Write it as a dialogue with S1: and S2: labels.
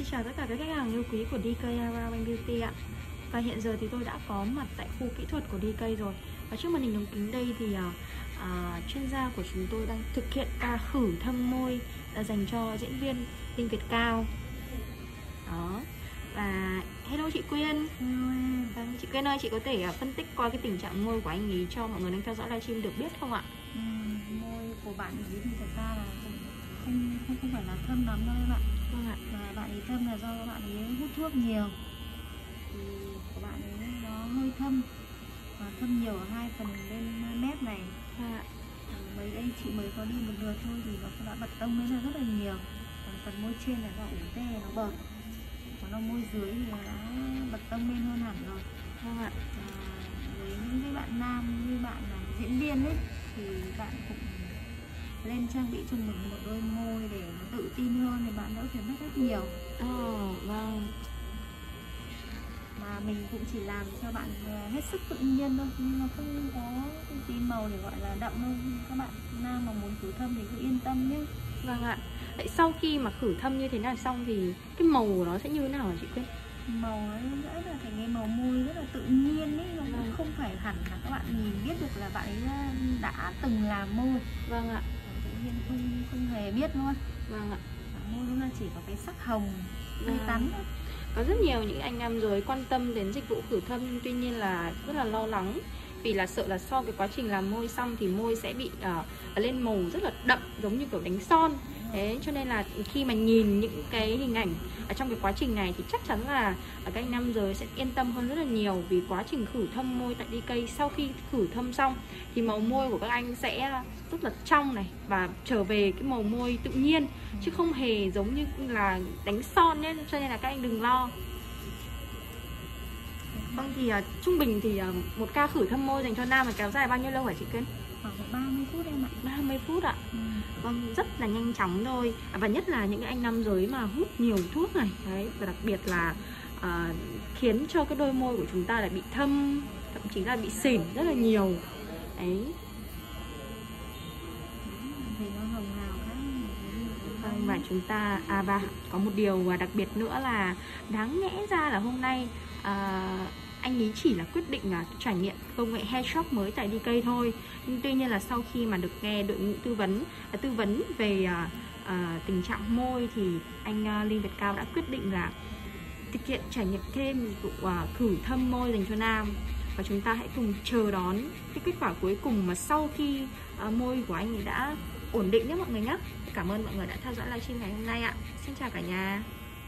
S1: Xin chào tất cả các khách hàng yêu quý của DK Around Beauty ạ Và hiện giờ thì tôi đã có mặt tại khu kỹ thuật của DK rồi Và trước màn hình ống kính đây thì à, à, chuyên gia của chúng tôi đang thực hiện ca khử thâm môi là dành cho diễn viên tinh Việt Cao Đó Và hello chị Quyên ừ. chị Quyên ơi, chị có thể à, phân tích qua cái tình trạng môi của anh ấy cho mọi người đang theo dõi livestream được biết không ạ?
S2: Ừ, môi của bạn ấy thì thật ra là cũng không không, phải là thâm lắm đâu em ạ
S1: Vâng ạ.
S2: Mà bạn ấy thâm là do bạn ấy hút thuốc nhiều. Thì của bạn ấy nó hơi thâm. Và thâm nhiều ở hai phần bên mép này.
S1: Vâng ạ.
S2: Mấy anh chị mới có đi một lượt thôi thì nó đã bật tông lên là rất là nhiều. Còn phần môi trên là do ủ tê nó bợt còn nó môi dưới thì nó đã bật tông lên hơn hẳn rồi.
S1: Vâng ạ.
S2: Và với những cái bạn nam như bạn là diễn viên ấy thì bạn cũng lên trang bị cho mình một đôi môi để nó tự tin hơn thì bạn đỡ phải mất rất nhiều.
S1: Ồ, vâng.
S2: Mà mình cũng chỉ làm cho bạn ờ, hết sức tự nhiên thôi nhưng mà không có cái tí màu để gọi là đậm đâu các bạn. Nam mà muốn khử thâm thì cứ yên tâm nhé.
S1: Vâng ạ. Vậy sau khi mà khử thâm như thế nào xong thì cái màu của nó sẽ như thế nào hả chị Quyên?
S2: màu nó rất là thành cái màu môi rất là tự nhiên ấy nó
S1: Vâng.
S2: không phải hẳn là các bạn nhìn biết được là bạn ấy ờ, đã từng làm môi.
S1: Vâng ạ
S2: Nhiên không không hề biết luôn.
S1: Vâng ạ.
S2: Môi lúc là chỉ có cái sắc hồng tươi
S1: Vâng.
S2: tắn thôi.
S1: Có rất nhiều những anh nam giới quan tâm đến dịch vụ khử thâm nhưng tuy nhiên là rất là lo lắng. Vì là sợ là sau cái quá trình làm môi xong thì môi sẽ bị uh, lên màu rất là đậm giống như kiểu đánh son thế cho nên là khi mà nhìn những cái hình ảnh ở trong cái quá trình này thì chắc chắn là các anh nam giới sẽ yên tâm hơn rất là nhiều vì quá trình khử thâm môi tại DK. Sau khi khử thâm xong thì màu môi của các anh sẽ rất là trong này và trở về cái màu môi tự nhiên chứ không hề giống như là đánh son nhé. Cho nên là các anh đừng lo. Vâng thì uh, trung bình thì uh, một ca khử thâm môi dành cho nam là kéo dài bao nhiêu lâu hả chị Kiên?
S2: Khoảng độ 30 phút em ạ.
S1: 30 phút ạ?
S2: Ừ.
S1: Vâng, rất là nhanh chóng thôi. À, Và nhất là những cái anh nam giới mà hút nhiều thuốc này. Đấy, và đặc biệt là à, khiến cho cái đôi môi của chúng ta lại bị thâm Thậm chí là bị xỉn rất là nhiều. Đấy, vâng, và chúng ta À và có một điều đặc biệt nữa là Đáng nhẽ ra là hôm nay à, anh ấy chỉ là quyết định uh, trải nghiệm công nghệ hair shop mới tại DK thôi. Nhưng tuy nhiên là sau khi mà được nghe đội ngũ tư vấn uh, tư vấn về uh, uh, tình trạng môi thì anh uh, Linh Việt Cao đã quyết định là thực hiện trải nghiệm thêm dịch vụ uh, thử thâm môi dành cho nam. Và chúng ta hãy cùng chờ đón cái kết quả cuối cùng mà sau khi uh, môi của anh ấy đã ổn định nhé mọi người nhé. Cảm ơn mọi người đã theo dõi livestream ngày hôm nay ạ. Xin chào cả nhà.